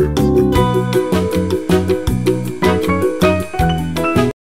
Música